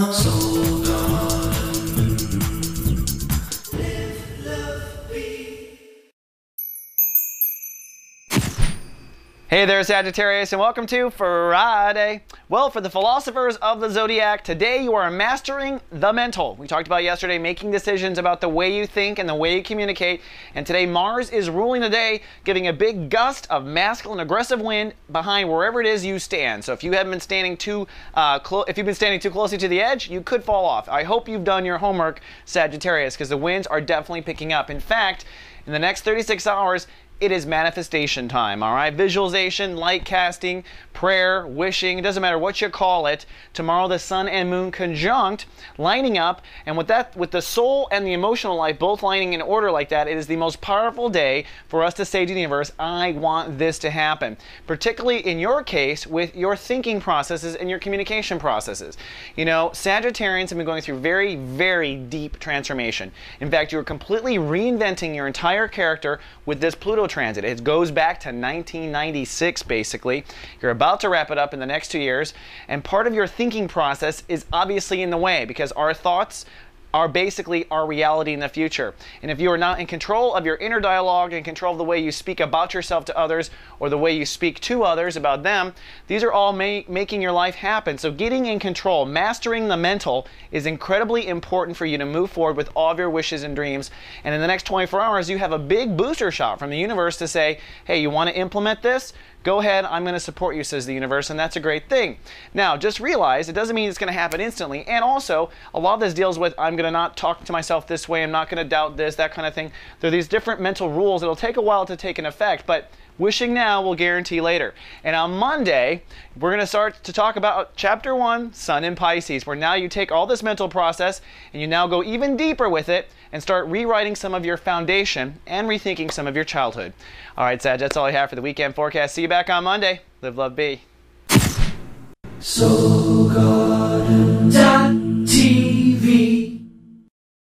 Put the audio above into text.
Hey there, Sagittarius, and welcome to Friday. Well, for the philosophers of the zodiac, today you are mastering the mental. We talked about yesterday making decisions about the way you think and the way you communicate, and today Mars is ruling the day, giving a big gust of masculine aggressive wind behind wherever it is you stand. So if you haven't been standing too, uh, if you've been standing too closely to the edge, you could fall off. I hope you've done your homework, Sagittarius, because the winds are definitely picking up. In fact, in the next 36 hours, it is manifestation time, all right? Visualization, light casting, prayer, wishing, it doesn't matter what you call it. Tomorrow the sun and moon conjunct, lining up, and with that with the soul and the emotional life both lining in order like that, it is the most powerful day for us to say to the universe, I want this to happen. Particularly in your case with your thinking processes and your communication processes. You know, Sagittarians have been going through very very deep transformation. In fact, you're completely reinventing your entire character with this Pluto transit. It goes back to 1996, basically. You're about to wrap it up in the next two years, and part of your thinking process is obviously in the way because our thoughts are basically our reality in the future. And if you are not in control of your inner dialogue and control of the way you speak about yourself to others or the way you speak to others about them, these are all ma- making your life happen. So getting in control, mastering the mental is incredibly important for you to move forward with all of your wishes and dreams. And in the next 24 hours, you have a big booster shot from the universe to say, hey, you want to implement this? Go ahead, I'm going to support you, says the universe, and that's a great thing. Now, just realize it doesn't mean it's going to happen instantly. And also, a lot of this deals with I'm going to not talk to myself this way, I'm not going to doubt this, that kind of thing. There are these different mental rules. It'll take a while to take an effect, but wishing now will guarantee later. And on Monday, we're going to start to talk about chapter one, Sun in Pisces, where now you take all this mental process and you now go even deeper with it and start rewriting some of your foundation and rethinking some of your childhood. All right, Sag, that's all I have for the weekend forecast. See you back on Monday. Live, love, be. Soul Garden.